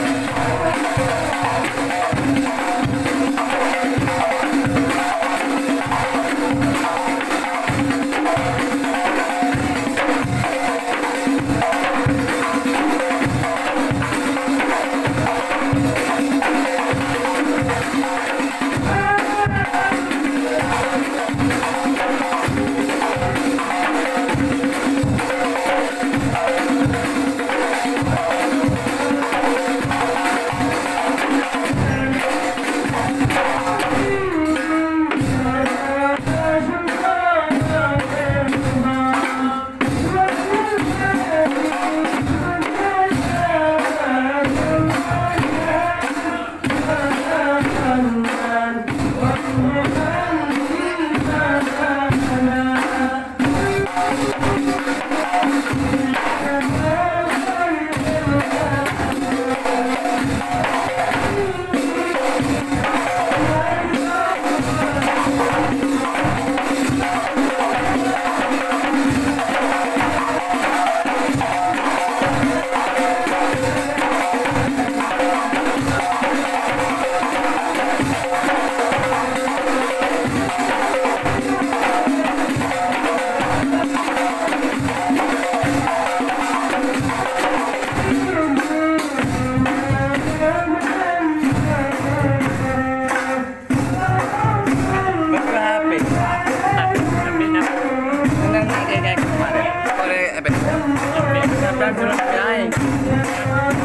Thank you. 今天。